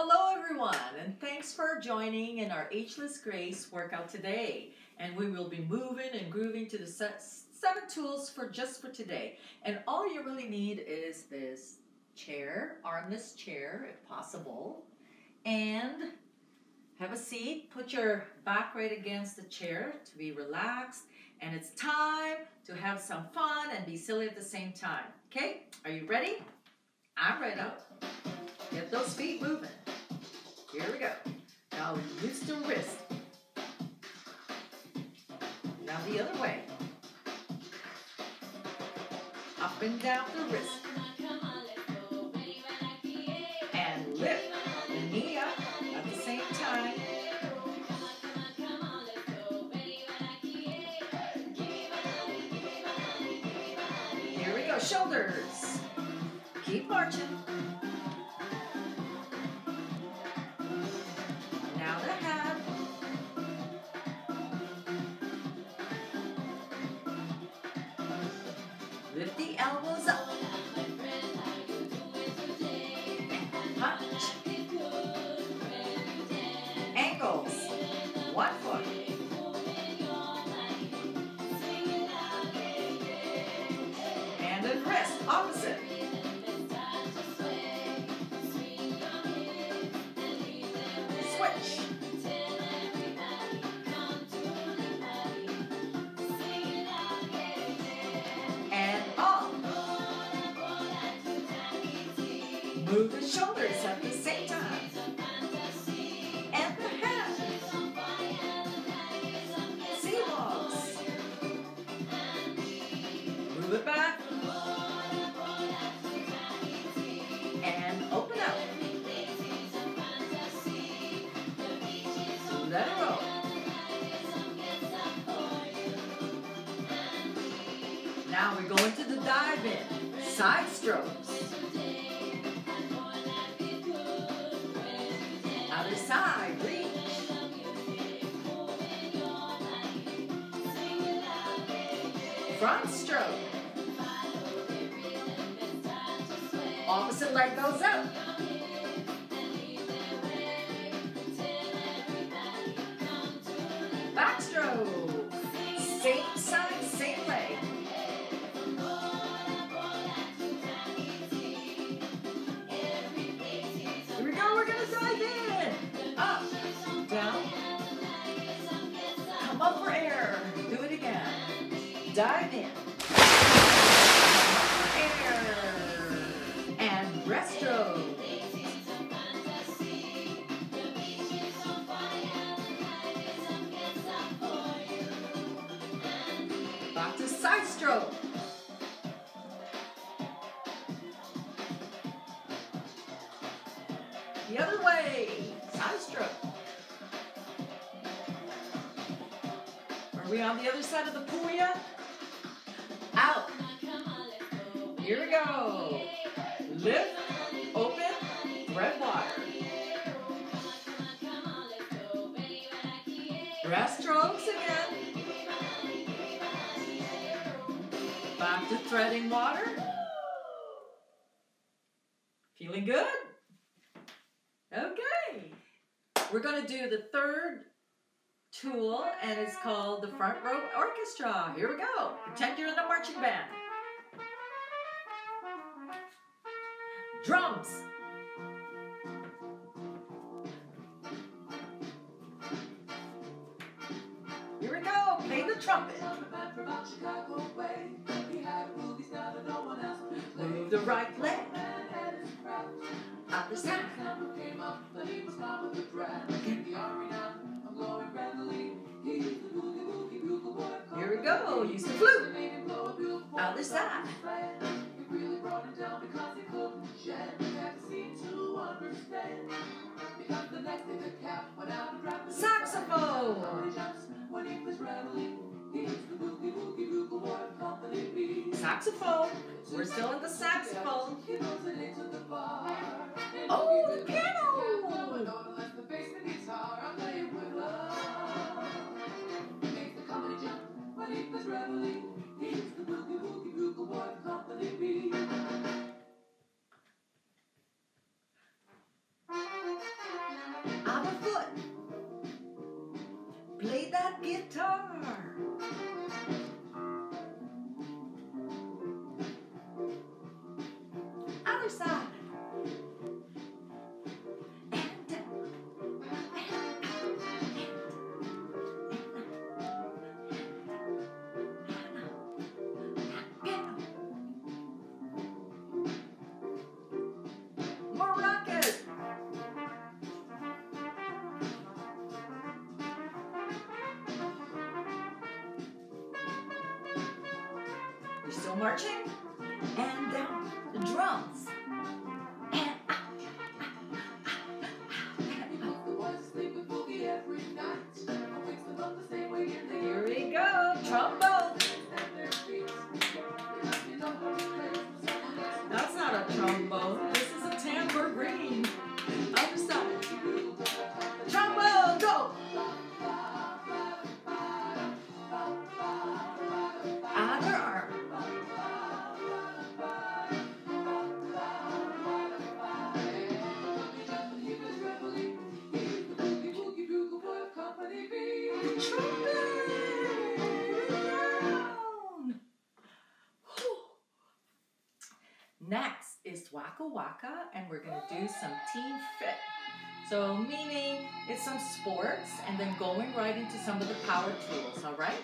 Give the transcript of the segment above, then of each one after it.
Hello everyone and thanks for joining in our Ageless Grace workout today. And we will be moving and grooving to the seven tools for just for today. And all you really need is this chair, armless chair if possible. And have a seat, put your back right against the chair to be relaxed. And it's time to have some fun and be silly at the same time. Okay, are you ready? I'm ready. Get those feet moving. Here we go. Now loose the wrist. Now the other way. Up and down the wrist. And lift the knee up at the same time. Here we go, shoulders. Keep marching. Shoulders at the same time. And the head. Sea walks. Move it back. And open up. Let it roll. Now we're going to the dive in. Side strokes. Front stroke. Opposite leg goes up. Backstroke. Dive in. Air. And breaststroke. Back to side stroke. The other way. Side stroke. Are we on the other side of the pool yet? Here we go. Lift, open, thread wire. Breaststrokes again. Back to threading water. Feeling good? Okay. We're going to do the third tool, and it's called the Front Row Orchestra. Here we go. Pretend you're in the marching band. Drums. Here we go. Play the trumpet. Move the right leg. Other side. Here we go. Use the flute. Other side. Saxophone. We're still in the saxophone. Oh, the piano. Other foot. Play that guitar. Other side. You're still marching? And down the drums. Next is Waka Waka, and we're gonna do some team fit. So, meaning it's some sports and then going right into some of the power tools, all right?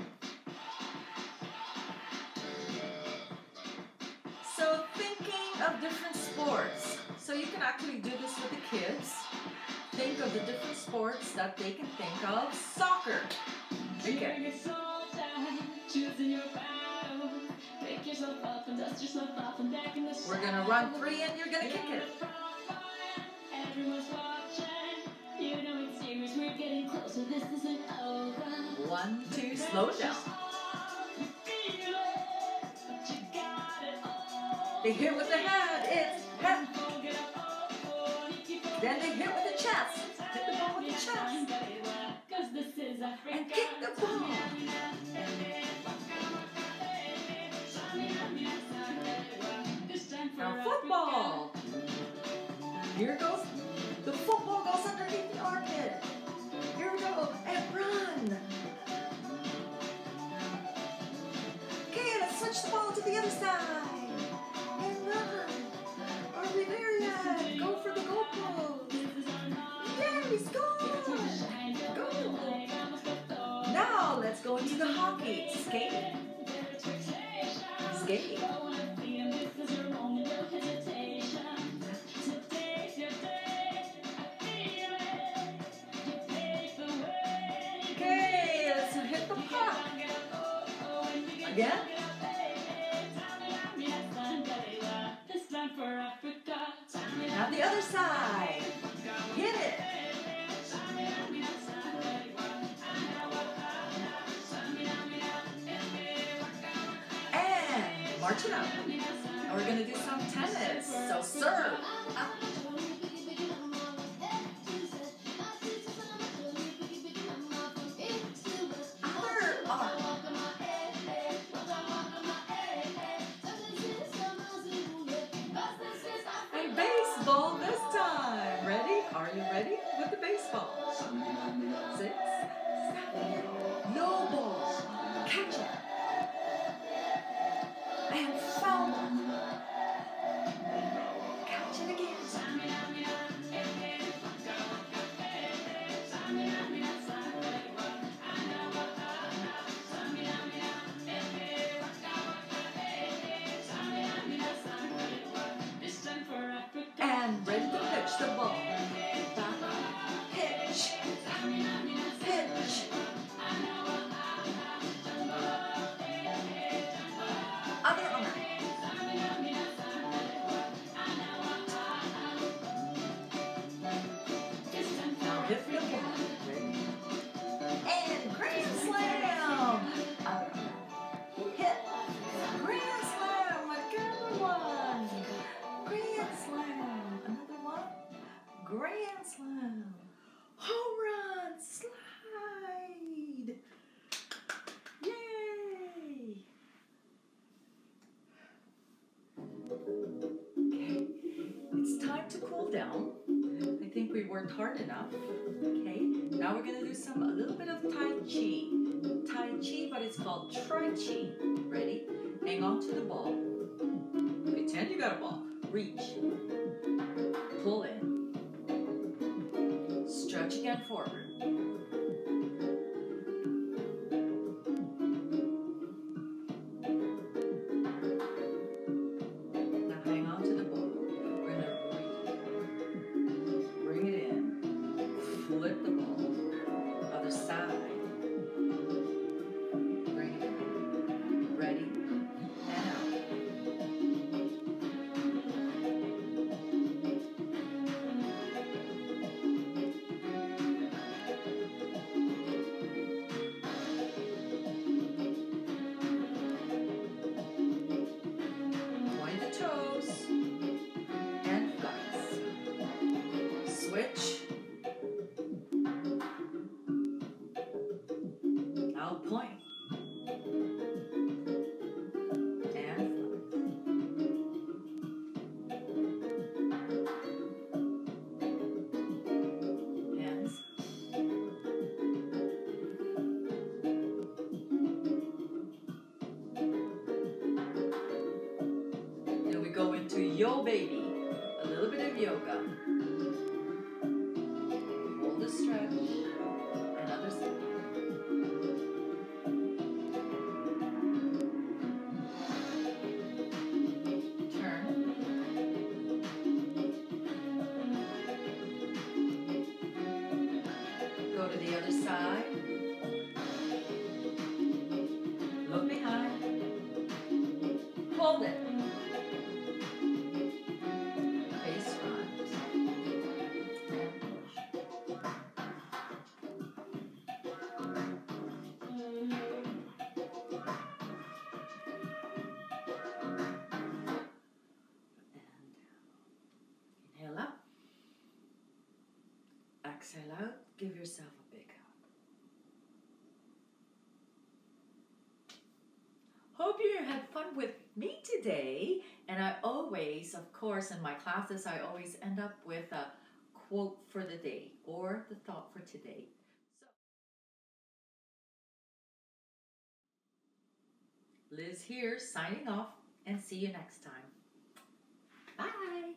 So, thinking of different sports. So, you can actually do this with the kids. Think of the different sports that they can think of. Soccer. Okay. We're gonna run three and you're gonna kick it. Everyone's watching. You know it's serious. We're getting closer. This isn't over. One, two, slow down. You feel it, but it. They hit with the head. It's Here goes. The football goes underneath the armpit. Here we go. And run. Okay, let's switch the ball to the other side. And run. Are we there yet? Go for the goal post. Yeah, we scored. Go. Now let's go into the hockey. Skate. Now the other side. Hit it. And march it up. And we're gonna do some tennis. So serve. Up. With the baseball? Worked hard enough. Okay, now we're gonna do some a little bit of Tai Chi. Tai Chi, but it's called Tri Chi. Ready? Hang on to the ball. Pretend you got a ball. Reach. Pull in. Stretch again forward. Baby. A little bit of yoga. Exhale out. Give yourself a big hug. Hope you had fun with me today. And I always, of course, in my classes, I always end up with a quote for the day or the thought for today. So, Liz here, signing off, and see you next time. Bye.